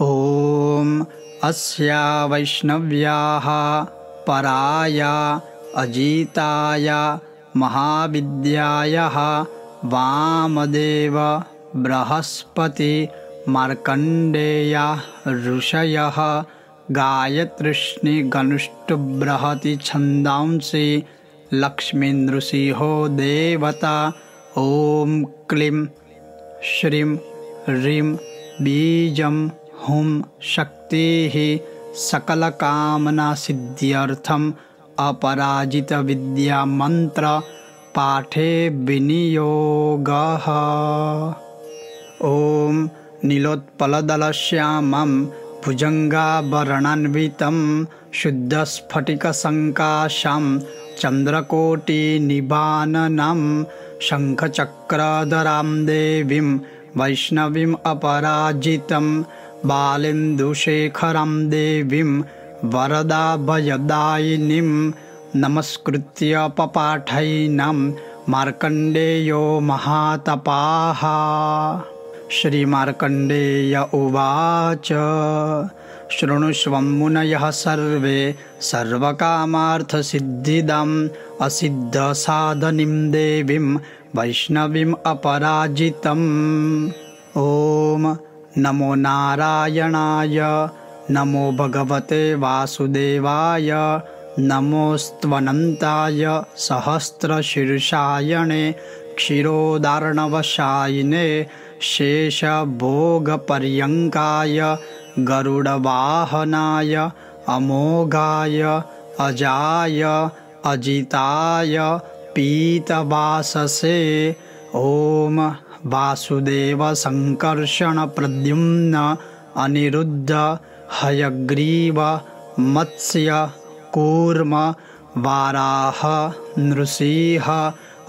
ॐ अस्या वैष्णव्याः पराया अजिताय महाविद्यायः वामदेव बृहस्पति मार्कण्डेया ऋषयः गायतृष्णिगनुष्टुबृहति छन्दांसि लक्ष्मीनृसिंहो देवता ॐ क्लीं श्रीं ह्रीं बीजं हुं शक्तिः सकलकामनासिद्ध्यर्थम् अपराजितविद्यामन्त्रपाठे विनियोगः। ॐ नीलोत्पलदलश्यामं भुजङ्गाभरणान्वितं शुद्धस्फटिकसङ्काशं चन्द्रकोटिनिबाननं शङ्खचक्रधरां देवीं वैष्णवीम् अपराजितं बालेन्दुशेखरां देवीं वरदाभयदायिनीं नमस्कृत्य पपाठैनं मार्कण्डेयो महातपाः। श्रीमार्कण्डेय उवाच शृणुष्वं मुनयः सर्वे सर्वकामार्थसिद्धिदम् असिद्धसाधनीं देवीं वैष्णवीम् अपराजितम्। ॐ नमो नारायणाय नमो भगवते वासुदेवाय नमोऽस्त्वनन्ताय सहस्रशीर्षायणे क्षीरोदार्णवशायिने शेषभोगपर्यङ्काय गरुडवाहनाय अमोघाय अजाय अजिताय पीतवाससे ॐ वासुदेवसङ्कर्षणप्रद्युम्न अनिरुद्ध हयग्रीव मत्स्य कूर्म वाराह नृसिंह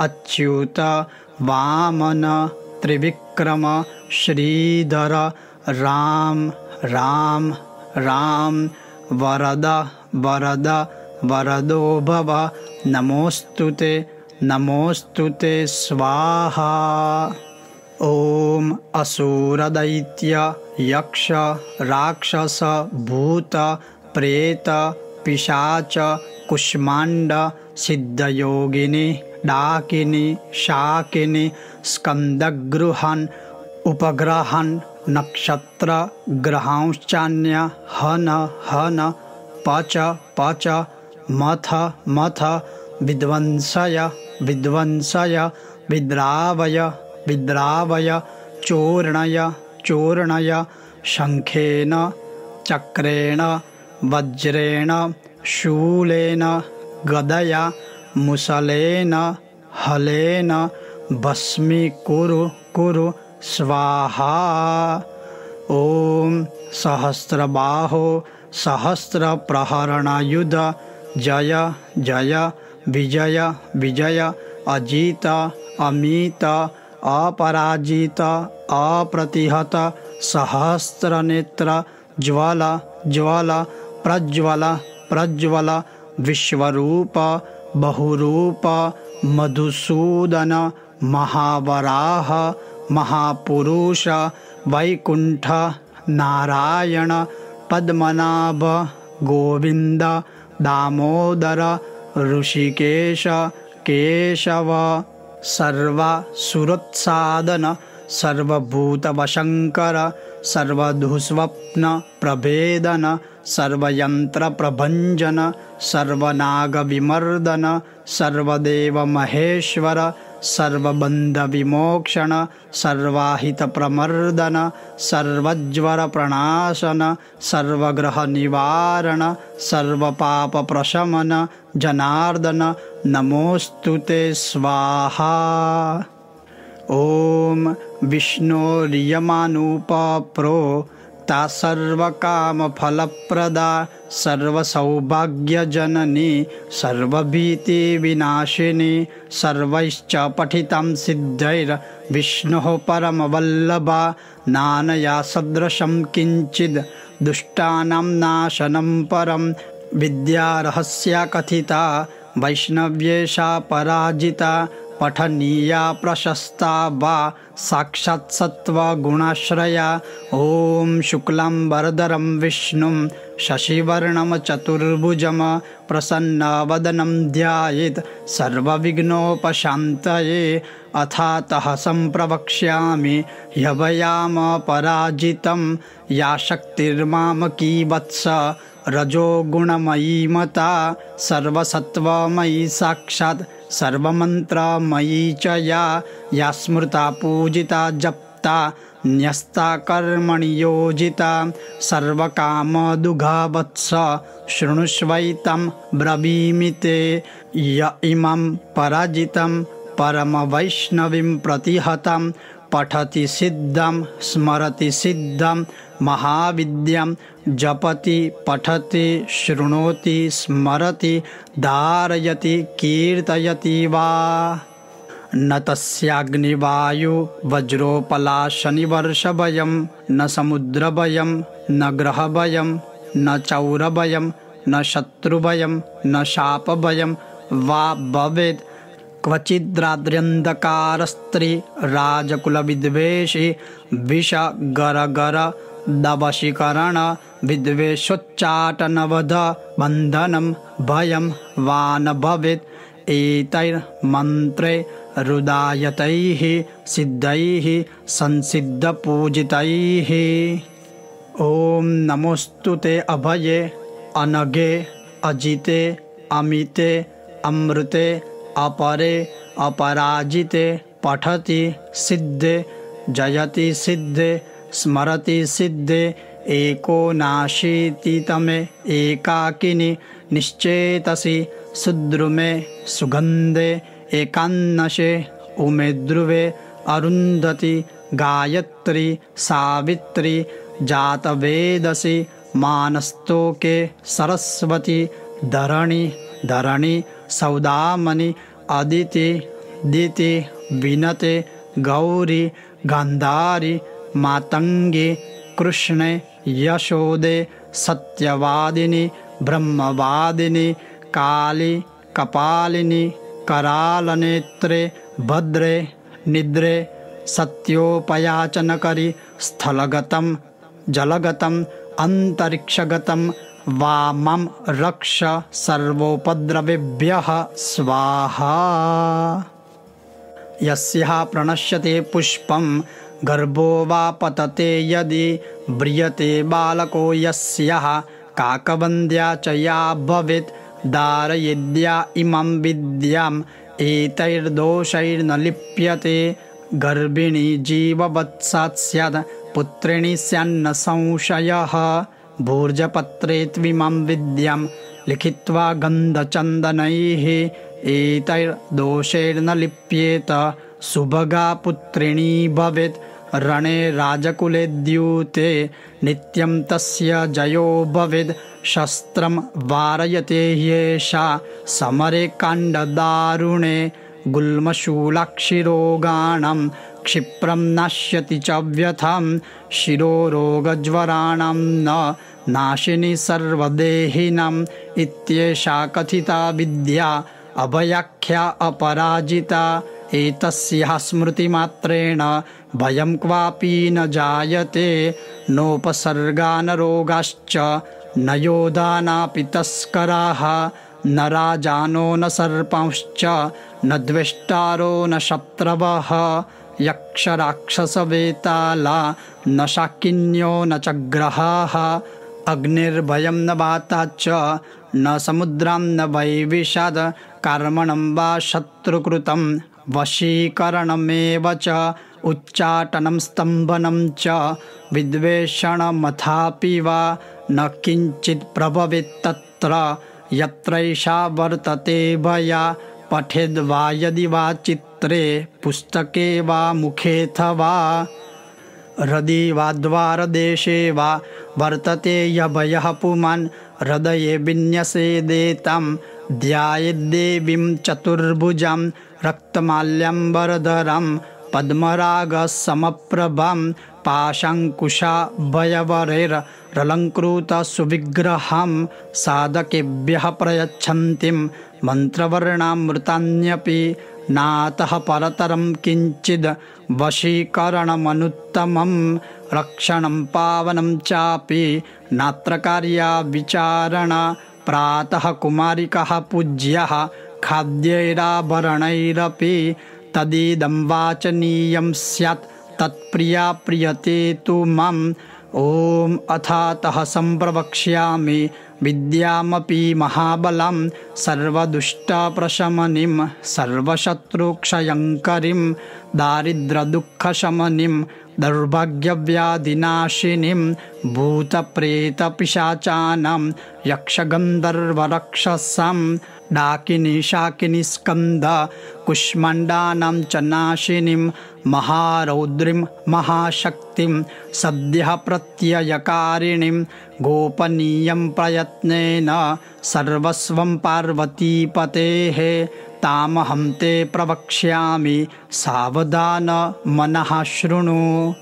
अच्युत वामन त्रिविक्रम श्रीधर राम राम राम वरद वरद वरदो भव नमोऽस्तु ते नमोऽस्तु ते स्वाहा ॐ असुरदैत्य, यक्ष, राक्षस, भूत, प्रेत, पिशाच, कुष्माण्ड, सिद्धयोगिनी, डाकिनी, शाकिनी उपग्रहन् नक्षत्रग्रहांश्चान्य हन हन, पच पच, मथ मथ, विध्वंसय विध्वंसय, विद्रावय विद्रावय, चूर्णय चूर्णय, शङ्खेन, चक्रेण, वज्रेण, शूलेन, गदया, मुसलेन, हलेन भस्मीकुरु कुरु स्वाहा। ॐ सहस्रबाहो, सहस्रप्रहरणयुध, जय जय, विजय विजय, अजित, अमित अपराजित, अप्रतिहत, सहस्रनेत्र, ज्वल ज्वल, प्रज्वल प्रज्वल, विश्वरूप, बहुरूप, मधुसूदन, महावराह, महापुरुष वैकुण्ठ नारायण, पद्मनाभ गोविन्द दामोदर, ऋषिकेश, केशव। सर्वसुरोत्सादन सर्वभूतवशङ्कर सर्वधुस्वप्नप्रभेदन सर्वयन्त्रप्रभञ्जन सर्वनागविमर्दन सर्वदेवमहेश्वर सर्वबन्धविमोक्षण सर्वाहितप्रमर्दन सर्वज्वरप्रणाशन सर्वग्रहनिवारण सर्वपापप्रशमन जनार्दन। नमोऽस्तु ते स्वाहा। ॐ विष्णोर्यमानुपप्रो ता सर्वकामफलप्रदा सर्वसौभाग्यजननी सर्वभीतिविनाशिनी सर्वैश्च पठितं सिद्धैर्विष्णोः परमवल्लभा नानया सदृशं किञ्चिद् दुष्टानां नाशनं परं विद्यारहस्या कथिता वैष्णव्येषा पराजिता पठनीया प्रशस्ता वा साक्षात् सत्त्वगुणाश्रया ॐ शुक्लं वरदरं विष्णुं शशिवर्णं चतुर्भुजं प्रसन्नवदनं ध्यायेत् सर्वविघ्नोपशान्तये। अथातः सम्प्रवक्ष्यामि ह्यभयामपराजितं या शक्तिर्मामकी वत्स रजोगुणमयी मता सर्वसत्त्वमयी साक्षात् सर्वमन्त्रमयी च या या स्मृता पूजिता जप्ता न्यस्ता कर्मणि योजिता सर्वकामदुघवत्स शृणुष्वैतं ब्रवीमि ते य इमं पराजितं परमवैष्णवीं प्रतिहतं पठति सिद्धं स्मरति सिद्धं महाविद्यं जपति पठति शृणोति स्मरति धारयति कीर्तयति वा। न तस्याग्निवायुवज्रोपलाशनिवर्षभयं न समुद्रभयं न ग्रहभयं न चौरभयं न शत्रुभयं न शापभयं वा भवेत्। क्वचिद्राद्र्यन्धकारस्त्रीराजकुलविद्वेषि विषगरगर दवशीकरण विद्वेषोच्चाटनवध बन्धनं भयं वा न भवेत् एतैर्मन्त्रे रुदायतैः सिद्धैः संसिद्धपूजितैः। ॐ नमोऽस्तु ते अभये अनघे अजिते अमिते अमृते अपरे अपराजिते पठति सिद्धे जयति सिद्धे स्मरति सिद्धे एकोनाशीतितमे एकाकिनि निश्चेतसि सुद्रुमे, सुगन्धे, एकान्नशे उमे ध्रुवे अरुन्धति, गायत्री, सावित्री, जातवेदसि, मानस्तोके, सरस्वती, धरणि धरणि सौदामणि अदिति, दिति, विनते, गौरी, गान्धारी मातङ्गी कृष्णे यशोदे सत्यवादिनि ब्रह्मवादिनि काली कपालिनि करालनेत्रे भद्रे निद्रे सत्योपयाचनकरि स्थलगतं जलगतम् अन्तरिक्षगतं वा मम रक्ष सर्वोपद्रवेभ्यः स्वाहा। यस्याः प्रणश्यते पुष्पं गर्भो वा पतते यदि व्रियते बालको यस्याः। काकवन्द्या च या भवेत्। दारयिद्या इमं विद्याम्। एतैर्दोषैर्न लिप्यते। गर्भिणी जीववत्सात् स्यात् पुत्रिणी स्यान्न संशयः। भूर्जपत्रे त्विमं विद्यां लिखित्वा गन्धचन्दनैः। एतैर्दोषैर्न लिप्येत। सुभगा पुत्रिणी भवेत् रणे राजकुले द्यूते नित्यं तस्य जयो भवेद्। शस्त्रं वारयते ह्येषा समरे काण्डदारुणे गुल्मशूलाक्षिरोगाणां क्षिप्रं नाश्यति च व्यथां शिरोरोगज्वराणां न नाशिनी सर्वदेहिनाम् इत्येषा कथिता विद्या अभयाख्या अपराजिता एतस्याः स्मृतिमात्रेण भयं क्वापि न जायते नोपसर्गानरोगाश्च न योधानापि तस्कराः न राजानो न सर्पांश्च न द्वेष्टारो न शत्रवः यक्षराक्षसवेताला न शाकिन्यो न च ग्रहाः अग्निर्भयं न वाता च न समुद्रां न वैविषाद कर्मणं वा शत्रुकृतं वशीकरणमेव च उच्चाटनं स्तम्भनं च विद्वेषणमथापि वा न किञ्चित् प्रभवेत्तत्र यत्रैषा वर्तते भया पठेद्वा यदि वा चित्रे पुस्तके वा मुखेऽथवा हृदि वा द्वारदेशे वा वर्तते यभयः पुमान् हृदये विन्यसेदेतां ध्यायेद्देवीं चतुर्भुजां रक्तमाल्यम्बरधरं पद्मरागसमप्रभां पाशाङ्कुशाभयवरैरलङ्कृतसुविग्रहं साधकेभ्यः प्रयच्छन्तीं मन्त्रवर्णामृतान्यपि नातः परतरं किञ्चिद् वशीकरणमनुत्तमं रक्षणं पावनं चापि नात्र कार्या विचारण प्रातः कुमारिकः पूज्यः खाद्यैराभरणैरपि तदिदं वाचनीयं स्यात्। तत्प्रिया प्रियते तु मम ॐ अथातः सम्प्रवक्ष्यामि। विद्यामपि महाबलं। सर्वदुष्टप्रशमनिं। सर्वशत्रुक्षयङ्करीं दारिद्र्यदुःखशमनिं दौर्भाग्यव्याधिनाशिनीं भूतप्रेतपिशाचानां यक्षगन्धर्वरक्षसं डाकिनी शाकिनी स्कन्द कुष्मण्डानां च नाशिनीं महारौद्रीं महाशक्तिं सद्यः प्रत्ययकारिणीं गोपनीयं प्रयत्नेन सर्वस्वं पार्वतीपतेः तामहं ते प्रवक्ष्यामि। सावधान मनः शृणु।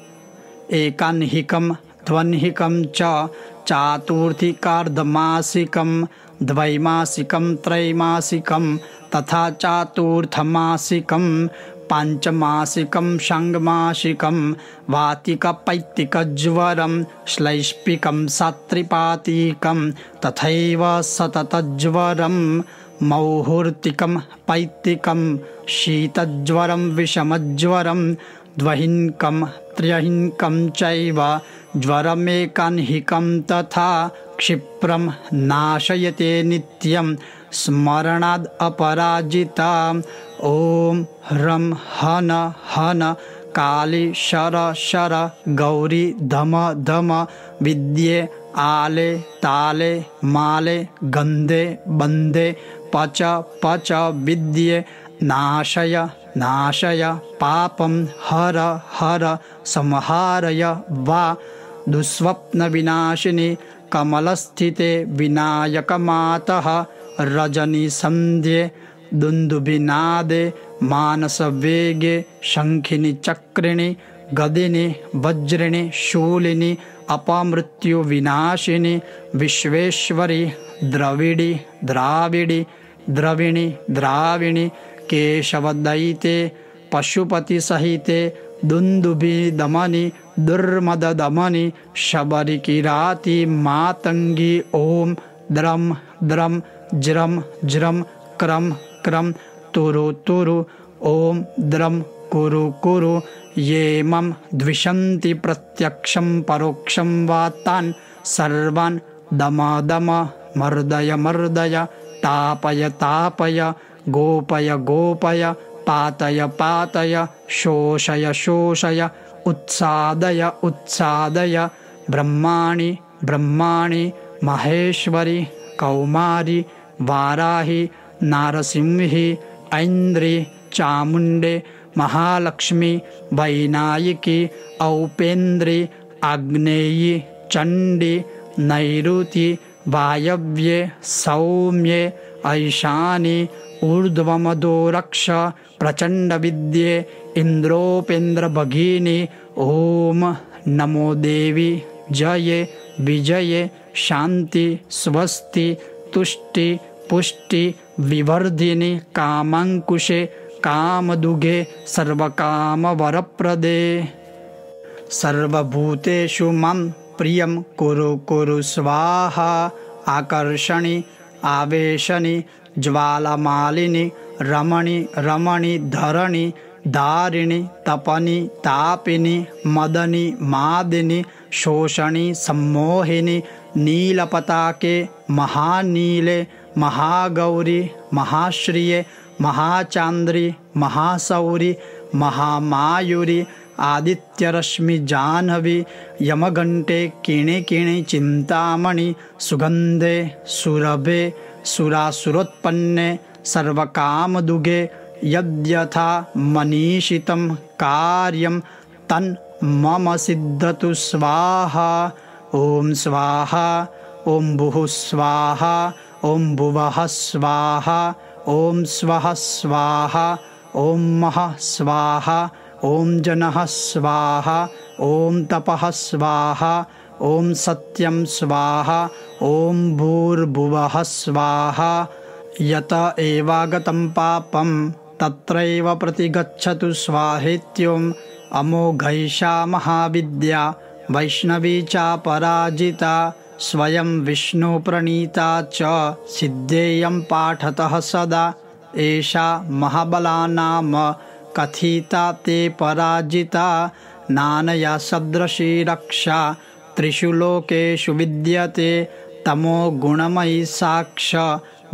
एकाह्निकं द्वह्निकं च चातुर्थिकार्धमासिकं, द्वैमासिकं, त्रैमासिकं तथा चातुर्थमासिकं, पाञ्चमासिकं षाङ्मासिकं वातिकपैत्तिकज्वरं, श्लैष्पिकं, सात्रिपातिकं, तथैव सततज्वरं मौहूर्तिकं पैत्तिकं शीतज्वरं, विषमज्वरं द्वहिन्कं त्र्यहिन्कं चैव ज्वरमेकाह्निकं तथा क्षिप्रं नाशयते नित्यं स्मरणाद् अपराजिता। ॐ ह्रं हन हन काली शर शर गौरी धम धम विद्ये आले ताले माले गन्धे बन्धे पच पच विद्ये नाशय नाशय पापं हर हर संहारय वा। दुःस्वप्नविनाशिनि कमलस्थिते विनायकमातः रजनीसन्ध्ये दुन्दुभिनादे मानसवेगे शङ्खिनि चक्रिणि गदिनि वज्रिणि शूलिनि अपमृत्यु विनाशिनी विश्वेश्वरी, द्रविडी, द्राविडी, द्रविणी, द्राविणी केशवदयिते पशुपति सहिते दुंदुभि दमनी दुर्मद दमनी शबरी किराति मातंगी ओम द्रम द्रम ज्रम ज्रम क्रम क्रम तुरु तुरु, ओम द्रम कुरु कुरु ये मम द्विषन्ति प्रत्यक्षं परोक्षं वा तान् सर्वान् दम दम मर्दय मर्दय तापय तापय गोपय गोपय पातय पातय शोषय शोषय उत्सादय उत्सादय ब्रह्माणि ब्रह्माणि महेश्वरि कौमारि वाराहि नारसिंहि ऐन्द्रि चामुण्डे महालक्ष्मी, वैनायिकी, औपेन्द्रि आग्नेयी चण्डी नैऋति वायव्ये, सौम्ये, ऐशानि ऊर्ध्वमदोरक्ष प्रचण्डविद्ये, इन्द्रोपेन्द्रभगिनी ॐ नमो देवी, जये, विजये, शान्ति, स्वस्ति, तुष्टि, पुष्टि, विवर्धिनि, कामाङ्कुशे कामदुघे सर्वकामवरप्रदे। सर्वभूतेषु मम प्रियं कुरु कुरु स्वाहा, आकर्षणि, आवेशनि, ज्वालमालिनि, रमणि रमणि, धरणि, दारिणि, तपनि, तापिनि, मदनि, मादिनि, शोषणि, सम्मोहिनि, नीलपताके, महानीले, महागौरी, महाश्रिये महाचान्द्रि महासौरि महामायुरि आदित्यरश्मिजाह्नवी यमघण्टे किणि किणि चिन्तामणि सुगन्धे सुरभे सुरासुरोत्पन्ने सर्वकामदुघे यद्यथा मनीषितं कार्यं तन् मम सिद्धतु स्वाहा। ॐ स्वाहा ॐ भुः स्वाहा ॐ भुवः स्वाहा ॐ स्वः स्वाहा ॐ महः स्वाहा ॐ जनः स्वाहा ॐ तपः स्वाहा ॐ सत्यं स्वाहा ॐ भूर्भुवः स्वाहा यत एवागतं पापं तत्रैव प्रतिगच्छतु स्वाहेत्युम्। अमोघैषा महाविद्या वैष्णवी पराजिता स्वयं विष्णुप्रणीता च सिद्धेयं पाठतः सदा। एषा महाबलानाम कथिता ते पराजिता। नानया सदृशी रक्षा, त्रिषु लोकेषु विद्यते। तमो गुणमयी साक्ष,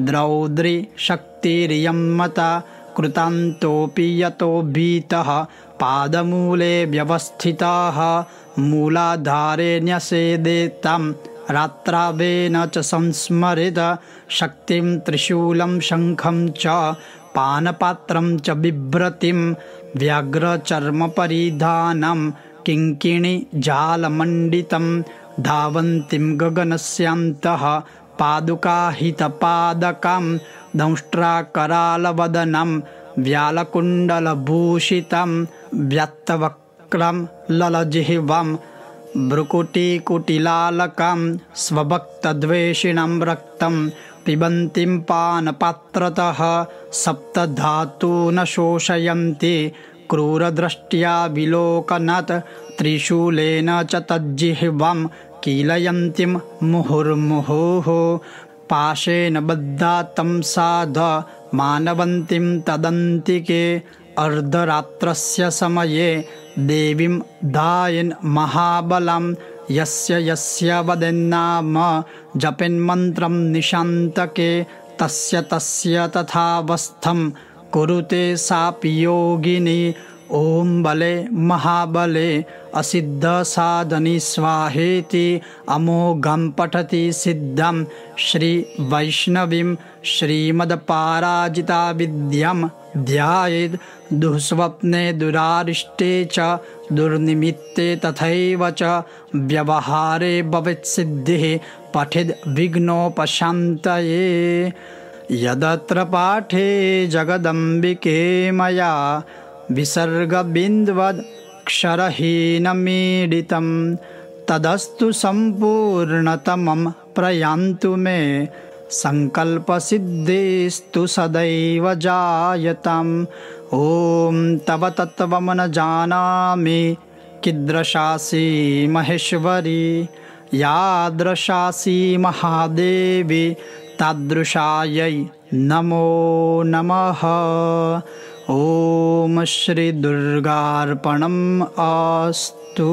द्रौद्री शक्तिरियं मता। कृतान्तोऽपि यतो भीतः, पादमूले व्यवस्थिताः। मूलाधारे न्यसेदे तं रात्रावेन च संस्मरित शक्तिं त्रिशूलं शङ्खं च पानपात्रं च बिभ्रतिं व्याघ्रचर्मपरिधानं किङ्किणिजालमण्डितं धावन्तीं गगनस्यान्तः पादुकाहितपादकं दंष्ट्राकरालवदनं व्यालकुण्डलभूषितं व्यक्तवक्रं ललजिह्वं भ्रुकुटीकुटिलालकं स्वभक्तद्वेषिणं रक्तं पिबन्तीं पानपात्रतः सप्तधातू न शोषयन्ति क्रूरदृष्ट्या विलोकनत् त्रिशूलेन च तज्जिह्वं कीलयन्तीं मुहुर्मुहुः। पाशेन बद्धा तं साध मानवन्तीं तदन्तिके अर्धरात्रस्य समये देवीं दायन् महाबलं। यस्य यस्य वदेन्नाम जपेन्मन्त्रं निशान्तके तस्य तस्य तथावस्थं। कुरुते सापि योगिनी ॐ बले महाबले असिद्धसाधनि स्वाहेति अमोघं पठति सिद्धं। श्रीवैष्णवीं श्रीमदपाराजिताविद्यं ध्यायेद् दुःस्वप्ने दुरारिष्टे च दुर्निमित्ते तथैव च व्यवहारे भवेत्सिद्धिः पठिद् विघ्नोपशान्तये यदत्र पाठे जगदम्बिके मया विसर्गबिन्द्वदक्षरहीनमीडितं तदस्तु सम्पूर्णतमं प्रयान्तु मे सङ्कल्पसिद्धिस्तु सदैव जायताम्। ॐ तव तत्त्वं न जानामि कीदृशासि महेश्वरी। यादृशासि महादेवी तादृशायै नमो नमः। ॐ श्रीदुर्गार्पणम् अस्तु